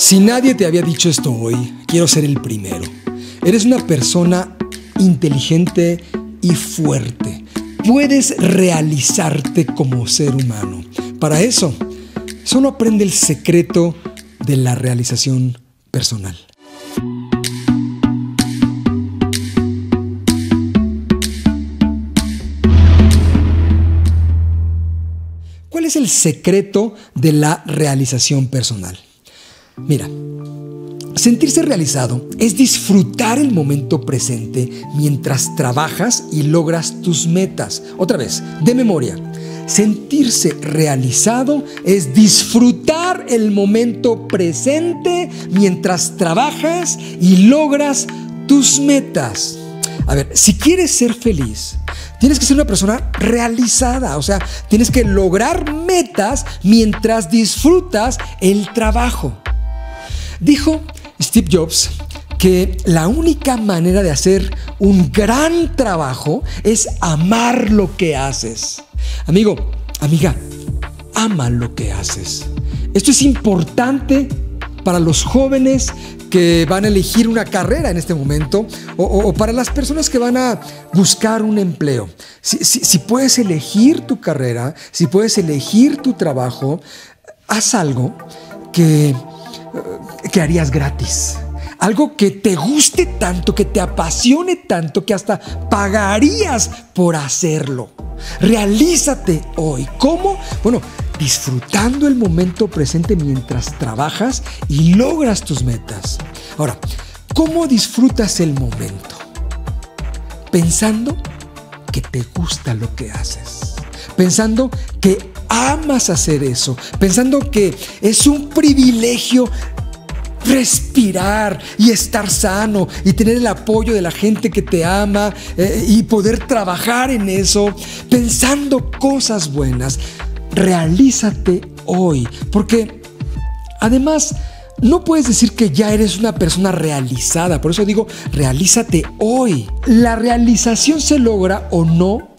Si nadie te había dicho esto hoy, quiero ser el primero. Eres una persona inteligente y fuerte. Puedes realizarte como ser humano. Para eso, solo aprende el secreto de la realización personal. ¿Cuál es el secreto de la realización personal? Mira, sentirse realizado es disfrutar el momento presente mientras trabajas y logras tus metas. Otra vez, de memoria. Sentirse realizado es disfrutar el momento presente mientras trabajas y logras tus metas. A ver, si quieres ser feliz, tienes que ser una persona realizada, o sea, tienes que lograr metas mientras disfrutas el trabajo. Dijo Steve Jobs que la única manera de hacer un gran trabajo es amar lo que haces. Amigo, amiga, ama lo que haces. Esto es importante para los jóvenes que van a elegir una carrera en este momento o, para las personas que van a buscar un empleo. Si, puedes elegir tu carrera, si puedes elegir tu trabajo, haz algo que, que harías gratis. Algo que te guste tanto, que te apasione tanto, que hasta pagarías por hacerlo. Realízate hoy. ¿Cómo? Bueno, disfrutando el momento presente mientras trabajas y logras tus metas. Ahora, ¿cómo disfrutas el momento? Pensando que te gusta lo que haces. Pensando que amas hacer eso. Pensando que es un privilegio respirar y estar sano y tener el apoyo de la gente que te ama eh, y poder trabajar en eso, pensando cosas buenas. Realízate hoy, porque además no puedes decir que ya eres una persona realizada, por eso digo, realízate hoy. La realización se logra o no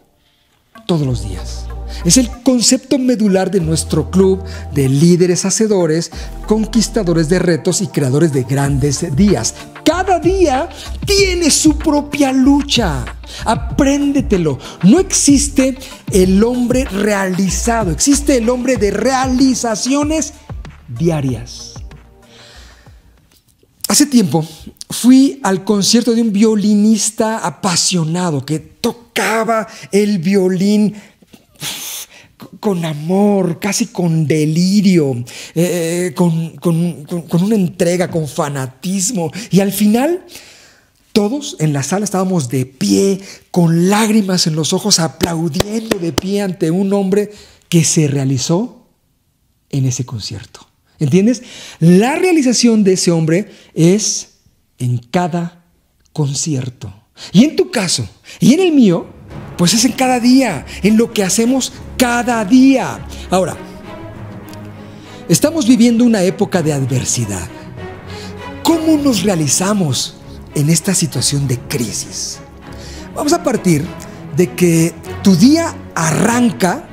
todos los días. Es el concepto medular de nuestro club de líderes hacedores, conquistadores de retos y creadores de grandes días. Cada día tiene su propia lucha. Apréndetelo. No existe el hombre realizado, existe el hombre de realizaciones diarias. Hace tiempo fui al concierto de un violinista apasionado que tocaba el violín con amor, casi con delirio, eh, con, con una entrega, con fanatismo. Y al final, todos en la sala estábamos de pie, con lágrimas en los ojos, aplaudiendo de pie ante un hombre que se realizó en ese concierto. ¿Entiendes? La realización de ese hombre es en cada concierto. Y en tu caso, y en el mío, pues es en cada día, en lo que hacemos cada día. Ahora, estamos viviendo una época de adversidad. ¿Cómo nos realizamos en esta situación de crisis? Vamos a partir de que tu día arranca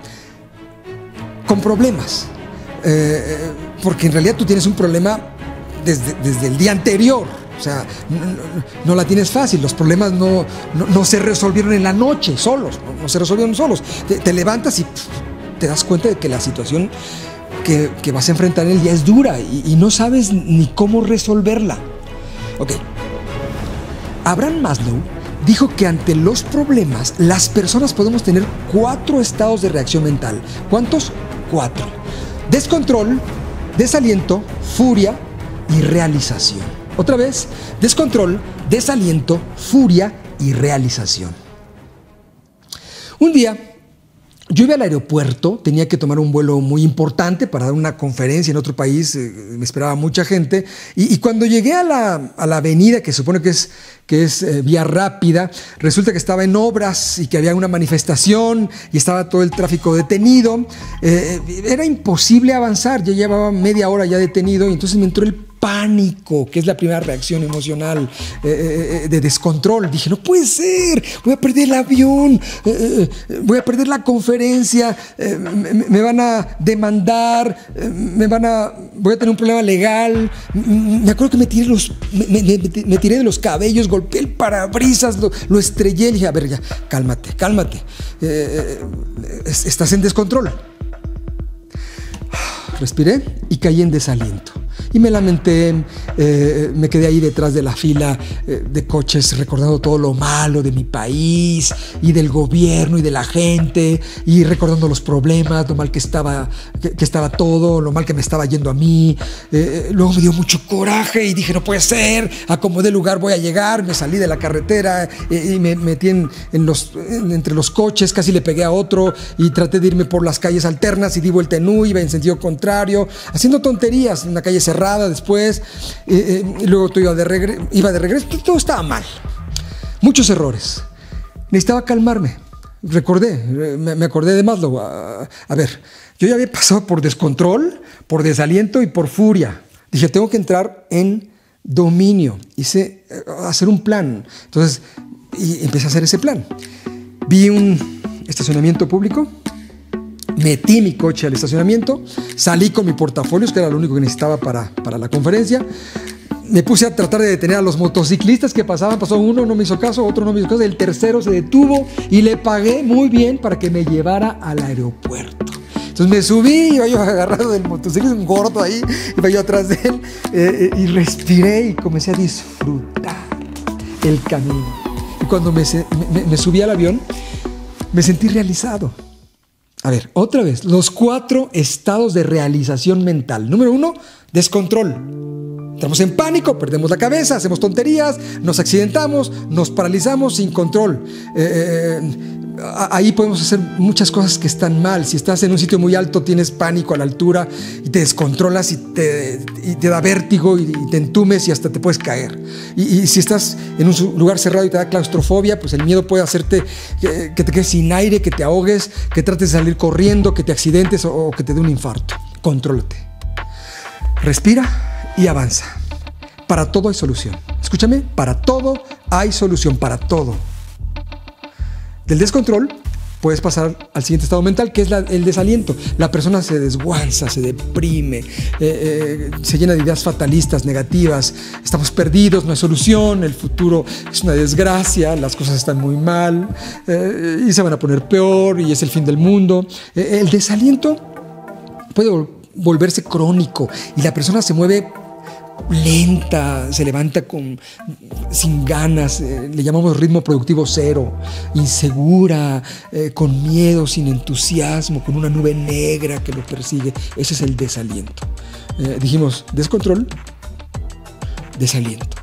con problemas. Eh, porque en realidad tú tienes un problema desde el día anterior. O sea, no, la tienes fácil, los problemas no, no, se resolvieron en la noche solos, no, se resolvieron solos. Te, levantas y te das cuenta de que la situación que, vas a enfrentar en el día es dura y, y no sabes ni cómo resolverla. Ok. Abraham Maslow dijo que ante los problemas las personas podemos tener cuatro estados de reacción mental. ¿Cuántos? Cuatro. Descontrol, desaliento, furia y realización. Otra vez, descontrol, desaliento, furia y realización. Un día, yo iba al aeropuerto, tenía que tomar un vuelo muy importante para dar una conferencia en otro país, eh, me esperaba mucha gente, y, cuando llegué a la, avenida, que supone que es, que es eh, vía rápida, resulta que estaba en obras y que había una manifestación y estaba todo el tráfico detenido, eh, era imposible avanzar, ya llevaba media hora ya detenido, y entonces me entró el pánico, que es la primera reacción emocional eh, eh, eh, de descontrol. Dije, no puede ser, voy a perder el avión, voy a perder la conferencia, me, van a demandar, me van a, voy a tener un problema legal. Me acuerdo que me tiré, los, me, tiré de los cabellos, golpeé el parabrisas, lo, estrellé. y dije, a ver, ya, cálmate, cálmate. estás en descontrol. Respiré y caí en desaliento. Y me lamenté, eh, me quedé ahí detrás de la fila eh, de coches recordando todo lo malo de mi país y del gobierno y de la gente y recordando los problemas, lo mal que estaba, que, estaba todo, lo mal que me estaba yendo a mí. Eh, luego me dio mucho coraje y dije, no puede ser, acomodé lugar, voy a llegar, me salí de la carretera y me metí en, los, entre los coches, casi le pegué a otro y traté de irme por las calles alternas y di vuelta en U, iba en sentido contrario, haciendo tonterías en una calle cerrada después, eh, eh, luego tú iba de, iba de regreso, todo estaba mal. Muchos errores. Necesitaba calmarme. Recordé, me, acordé de Maslow. A, a, ver, yo ya había pasado por descontrol, por desaliento y por furia. Dije, tengo que entrar en dominio. Hice eh, hacer un plan. Entonces, y empecé a hacer ese plan. Vi un estacionamiento público metí mi coche al estacionamiento, salí con mi portafolios, que era lo único que necesitaba para, para la conferencia. Me puse a tratar de detener a los motociclistas que pasaban. Pasó uno, no me hizo caso, otro no me hizo caso. El tercero se detuvo y le pagué muy bien para que me llevara al aeropuerto. Entonces me subí, iba yo agarrado del motociclista, un gordo ahí, iba yo atrás de él, eh, eh, y respiré y comencé a disfrutar el camino. Y cuando me, me subí al avión, me sentí realizado. A ver, otra vez, los cuatro estados de realización mental. Número uno, descontrol. Estamos en pánico, perdemos la cabeza, hacemos tonterías, nos accidentamos, nos paralizamos sin control. Eh, eh, ahí podemos hacer muchas cosas que están mal. Si estás en un sitio muy alto, tienes pánico a la altura y te descontrolas y te, te da vértigo y, te entumes y hasta te puedes caer. Y, si estás en un lugar cerrado y te da claustrofobia, pues el miedo puede hacerte que, te quedes sin aire, que te ahogues, que trates de salir corriendo, que te accidentes o, o que te dé un infarto. Contrólate. Respira y avanza. Para todo hay solución. Escúchame, para todo hay solución, para todo. Del descontrol puedes pasar al siguiente estado mental, que es el desaliento. La persona se desguanza, se deprime, eh, eh, se llena de ideas fatalistas, negativas. Estamos perdidos, no hay solución, el futuro es una desgracia, las cosas están muy mal eh, y se van a poner peor y es el fin del mundo. el desaliento puede volverse crónico y la persona se mueve lenta, se levanta con, sin ganas, eh, le llamamos ritmo productivo cero, insegura, eh, con miedo, sin entusiasmo, con una nube negra que lo persigue. Ese es el desaliento. Eh, dijimos, descontrol, desaliento.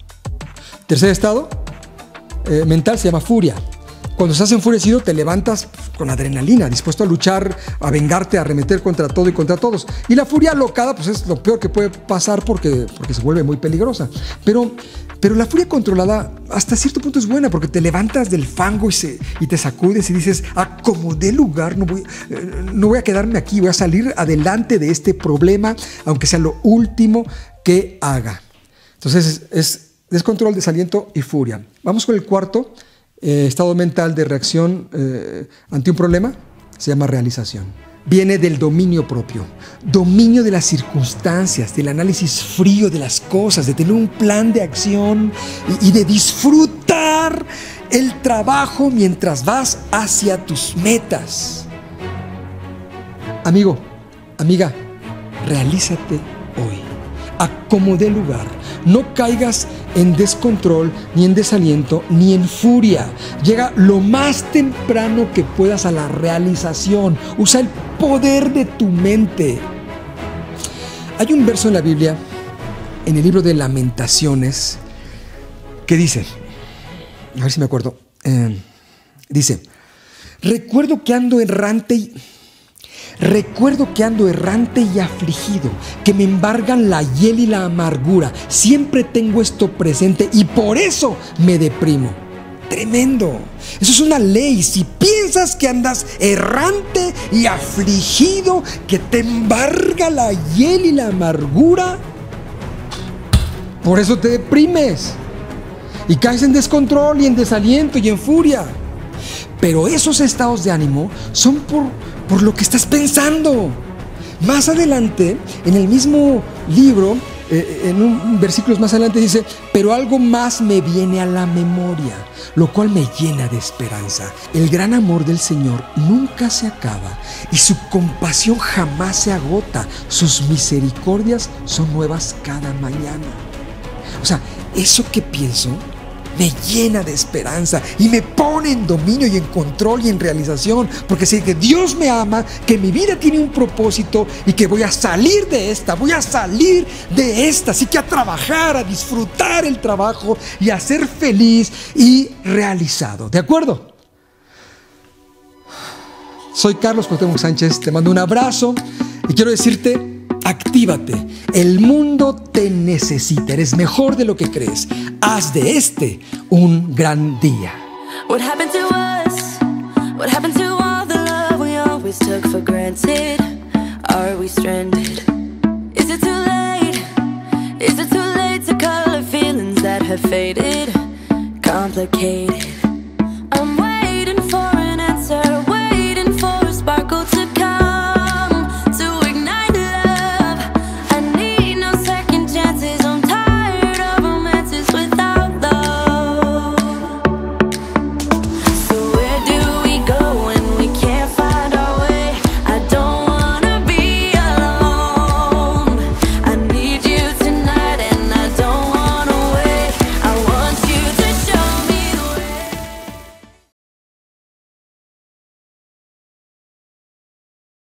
Tercer estado mental se llama furia. Cuando estás enfurecido te levantas con adrenalina, dispuesto a luchar, a vengarte, a arremeter contra todo y contra todos. Y la furia alocada pues es lo peor que puede pasar porque, porque se vuelve muy peligrosa. Pero, pero la furia controlada hasta cierto punto es buena porque te levantas del fango y, se, y te sacudes y dices, acomodé lugar, no voy, eh, no voy a quedarme aquí, voy a salir adelante de este problema, aunque sea lo último que haga. Entonces es descontrol, desaliento y furia. Vamos con el cuarto eh, estado mental de reacción eh, ante un problema se llama realización. Viene del dominio propio, dominio de las circunstancias, del análisis frío de las cosas, de tener un plan de acción y, y de disfrutar el trabajo mientras vas hacia tus metas. Amigo, amiga, realízate hoy. Acomode lugar. No caigas en descontrol, ni en desaliento, ni en furia. Llega lo más temprano que puedas a la realización. Usa el poder de tu mente. Hay un verso en la Biblia, en el libro de lamentaciones, que dice, a ver si me acuerdo, eh, dice, recuerdo que ando errante y Recuerdo que ando errante y afligido, que me embargan la hiel y la amargura. Siempre tengo esto presente y por eso me deprimo. Tremendo. Eso es una ley. Si piensas que andas errante y afligido, que te embarga la hiel y la amargura, Por eso te deprimes. Y caes en descontrol y en desaliento y en furia. Pero esos estados de ánimo son por, por lo que estás pensando. Más adelante, en el mismo libro, eh, en un versículos más adelante dice, pero algo más me viene a la memoria, lo cual me llena de esperanza. El gran amor del Señor nunca se acaba y su compasión jamás se agota. Sus misericordias son nuevas cada mañana. O sea, eso que pienso me llena de esperanza y me en dominio y en control y en realización, porque sé que Dios me ama, que mi vida tiene un propósito y que voy a salir de esta, voy a salir de esta, así que a trabajar, a disfrutar el trabajo y a ser feliz y realizado. ¿De acuerdo? Soy Carlos Cuauhtémoc Sánchez, te mando un abrazo y quiero decirte Actívate. El mundo te necesita. Eres mejor de lo que crees. Haz de este un gran día. What happened to us? What happened to all the love we always took for granted? Are we stranded? Is it too late? Is it too late to color feelings that have faded? Complicated.